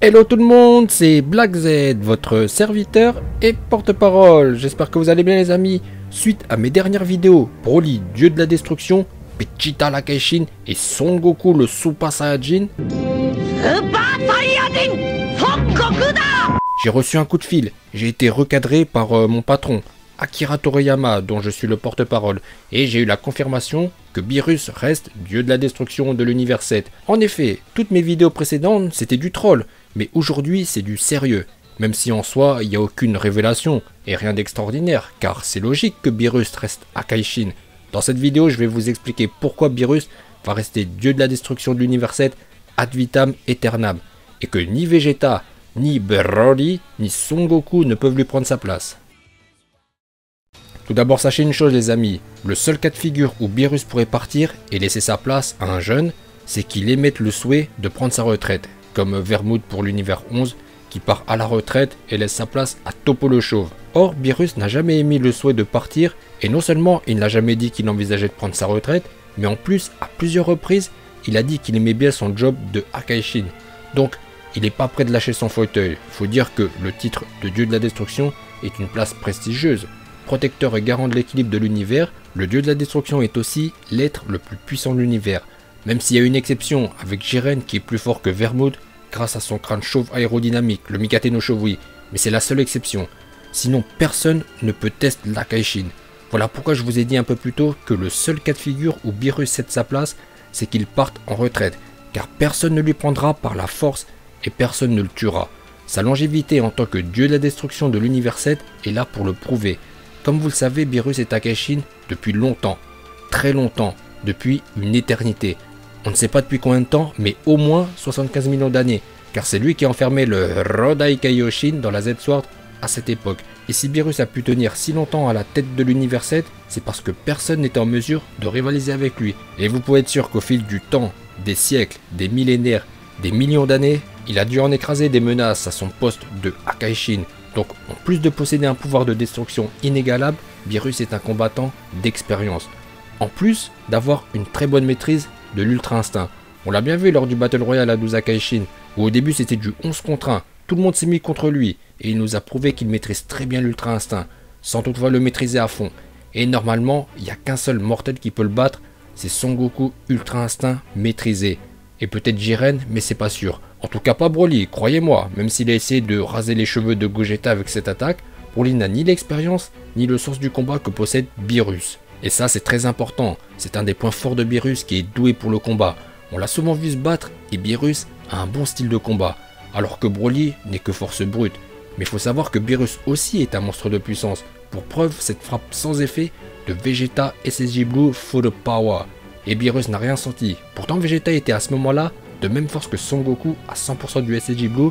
Hello tout le monde, c'est Black Z, votre serviteur et porte-parole. J'espère que vous allez bien les amis. Suite à mes dernières vidéos, Broly, dieu de la destruction, Vegeta la Kaishin et Son Goku le Super Saiyajin, j'ai reçu un coup de fil. J'ai été recadré par euh, mon patron, Akira Toriyama, dont je suis le porte-parole, et j'ai eu la confirmation que Beerus reste dieu de la destruction de l'univers 7. En effet, toutes mes vidéos précédentes, c'était du troll, mais aujourd'hui, c'est du sérieux. Même si en soi, il n'y a aucune révélation et rien d'extraordinaire, car c'est logique que Beerus reste Akaishin. Dans cette vidéo, je vais vous expliquer pourquoi Beerus va rester dieu de la destruction de l'univers 7 ad vitam aeternam, et que ni Vegeta, ni Broly, ni Son Goku ne peuvent lui prendre sa place. Tout d'abord, sachez une chose les amis, le seul cas de figure où Beerus pourrait partir et laisser sa place à un jeune, c'est qu'il émette le souhait de prendre sa retraite, comme Vermouth pour l'univers 11, qui part à la retraite et laisse sa place à Topo le Chauve. Or, Beerus n'a jamais émis le souhait de partir, et non seulement il n'a jamais dit qu'il envisageait de prendre sa retraite, mais en plus, à plusieurs reprises, il a dit qu'il aimait bien son job de Akaishin. Donc, il n'est pas prêt de lâcher son fauteuil. Faut dire que le titre de dieu de la destruction est une place prestigieuse. Protecteur et garant de l'équilibre de l'univers, le dieu de la destruction est aussi l'être le plus puissant de l'univers. Même s'il y a une exception avec Jiren qui est plus fort que Vermouth grâce à son crâne chauve aérodynamique, le Mikate no mais c'est la seule exception. Sinon, personne ne peut tester l'Akaishin. Voilà pourquoi je vous ai dit un peu plus tôt que le seul cas de figure où Beerus cède sa place, c'est qu'il parte en retraite, car personne ne lui prendra par la force et personne ne le tuera. Sa longévité en tant que dieu de la destruction de l'univers 7 est là pour le prouver. Comme vous le savez, Beerus est Akashin depuis longtemps, très longtemps, depuis une éternité. On ne sait pas depuis combien de temps, mais au moins 75 millions d'années, car c'est lui qui a enfermé le Rodai Kaioshin dans la Z-Sword à cette époque. Et si Beerus a pu tenir si longtemps à la tête de l'univers 7, c'est parce que personne n'était en mesure de rivaliser avec lui. Et vous pouvez être sûr qu'au fil du temps, des siècles, des millénaires, des millions d'années, il a dû en écraser des menaces à son poste de Akaishin. Donc en plus de posséder un pouvoir de destruction inégalable, Beerus est un combattant d'expérience. En plus d'avoir une très bonne maîtrise de l'Ultra Instinct. On l'a bien vu lors du Battle Royale à 12 Akaishin, où au début c'était du 11 contre 1, tout le monde s'est mis contre lui, et il nous a prouvé qu'il maîtrise très bien l'Ultra Instinct, sans toutefois le maîtriser à fond. Et normalement, il n'y a qu'un seul mortel qui peut le battre, c'est Son Goku Ultra Instinct maîtrisé. Et peut-être Jiren, mais c'est pas sûr. En tout cas pas Broly, croyez-moi, même s'il a essayé de raser les cheveux de Gogeta avec cette attaque, Broly n'a ni l'expérience, ni le sens du combat que possède Beerus. Et ça c'est très important, c'est un des points forts de Beerus qui est doué pour le combat. On l'a souvent vu se battre et Beerus a un bon style de combat, alors que Broly n'est que force brute. Mais il faut savoir que Beerus aussi est un monstre de puissance. Pour preuve, cette frappe sans effet de Vegeta SSJ Blue Full Power et Beerus n'a rien senti. Pourtant Vegeta était à ce moment-là de même force que Son Goku à 100% du SSJ Blue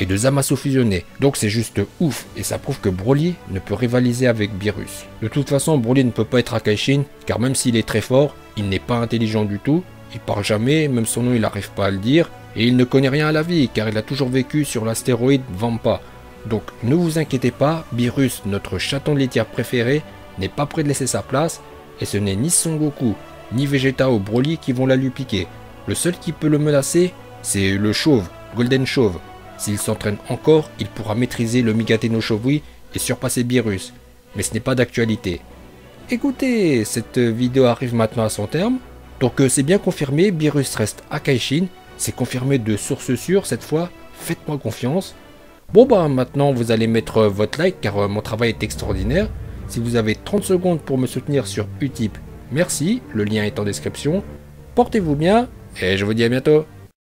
et de Zamasu fusionné. Donc c'est juste ouf et ça prouve que Broly ne peut rivaliser avec Beerus. De toute façon Broly ne peut pas être Akaishin car même s'il est très fort, il n'est pas intelligent du tout, il parle jamais, même son nom il n'arrive pas à le dire, et il ne connaît rien à la vie car il a toujours vécu sur l'astéroïde Vampa. Donc ne vous inquiétez pas, Beerus, notre chaton de litière préféré, n'est pas prêt de laisser sa place, et ce n'est ni Son Goku, ni Vegeta ou Broly qui vont la lui piquer. Le seul qui peut le menacer, c'est le chauve, Golden Chauve. S'il s'entraîne encore, il pourra maîtriser le Migate no Shovui et surpasser Beerus. Mais ce n'est pas d'actualité. Écoutez, cette vidéo arrive maintenant à son terme. Donc euh, c'est bien confirmé, Beerus reste à Kaishin. C'est confirmé de source sûre cette fois. Faites-moi confiance. Bon bah maintenant vous allez mettre votre like car euh, mon travail est extraordinaire. Si vous avez 30 secondes pour me soutenir sur Utip Merci, le lien est en description. Portez-vous bien et je vous dis à bientôt.